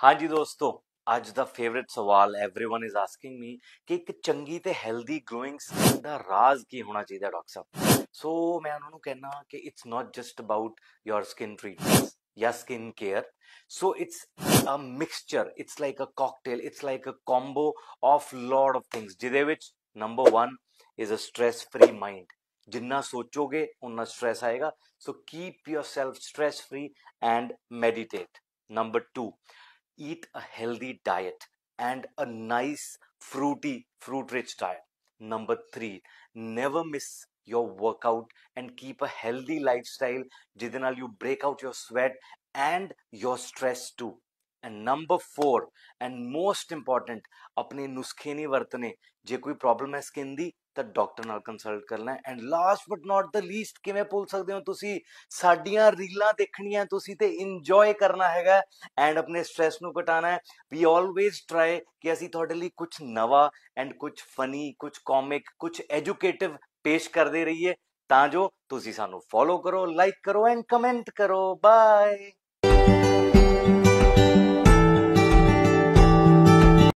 ਹਾਂਜੀ ਦੋਸਤੋ ਅੱਜ ਦਾ ਫੇਵਰਿਟ ਸਵਾਲ एवरीवन ਇਜ਼ ਆਸਕਿੰਗ ਮੀ ਕਿ ਇੱਕ ਚੰਗੀ ਤੇ ਹੈਲਦੀ ਗਲੋਇੰਗ ਸਕਿਨ ਦਾ ਰਾਜ਼ ਕੀ ਹੋਣਾ ਚਾਹੀਦਾ ਡਾਕਟਰ ਸਾਹਿਬ ਸੋ ਮੈਂ ਉਹਨਾਂ ਨੂੰ ਕਹਿਣਾ ਕਿ it's not just about your skin treatments ਜਾਂ skin care so it's a mixture it's like a cocktail it's like a combo of lot of things ਜਿਹਦੇ ਵਿੱਚ number 1 is a stress free mind ਜਿੰਨਾ ਸੋਚੋਗੇ ਉਨਾ stress ਆਏਗਾ so keep yourself stress free and meditate number 2 eat a healthy diet and a nice fruity fruit rich diet. Number 3 never miss your workout and keep a healthy lifestyle. Jithe you break out your sweat and your stress too. And number 4 and most important ਆਪਣੇ ਨੁਸਖੇ ਨਹੀਂ ਵਰਤਨੇ ਜੇ ਕੋਈ problem ਹੈ skin ਦੀ ਤਾਂ doctor ਨਾਲ consult ਕਰਨਾ and last but not the least ਕਿਵੇਂ ਭੁੱਲ ਸਕਦੇ ਹੋ ਤੁਸੀਂ ਸਾਡੀਆਂ ਰੀਲਾਂ ਦੇਖਣੀਆਂ ਤੁਸੀਂ ਤੇ ਇੰਜੋਏ ਕਰਨਾ ਹੈਗਾ ਐਂਡ ਆਪਣੇ ਸਟ्रेस ਨੂੰ ਘਟਾਉਣਾ ਹੈ ਵੀ ਆਲਵੇਜ਼ ਟਰਾਈ ਕਿ ਅਸੀਂ ਤੁਹਾਡੇ ਲਈ ਕੁਝ ਨਵਾਂ ਐਂਡ ਕੁਝ ਫਨੀ ਕੁਝ ਕਾਮਿਕ ਕੁਝ ਐਜੂਕੇਟਿਵ ਪੇਸ਼ ਕਰਦੇ ਰਹੀਏ ਤਾਂ ਜੋ ਤੁਸੀਂ ਸਾਨੂੰ ਫੋਲੋ ਕਰੋ ਲਾਈਕ ਕਰੋ ਐਂਡ ਕਮੈਂਟ ਕਰੋ ਬਾਏ